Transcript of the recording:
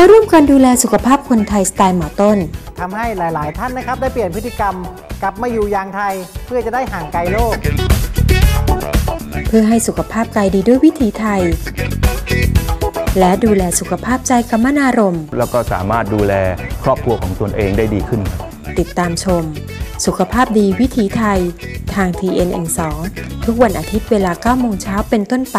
มาร่วมกันดูแลสุขภาพคนไทยสไตล์หมอต้นทำให้หลาย ๆ ท่านนะครับได้เปลี่ยนพฤติกรรมกลับมาอยู่ยางไทยเพื่อจะได้ห่างไกลโลก เพื่อให้สุขภาพกายดีด้วยวิถีไทย และดูแลสุขภาพใจกรรมนารมณ์ แล้วก็สามารถดูแลครอบครัวของตนเองได้ดีขึ้น ติดตามชม สุขภาพดีวิถีไทย ทาง TNN2 ทุกวันอาทิตย์เวลา9โมงเช้าเป็นต้นไป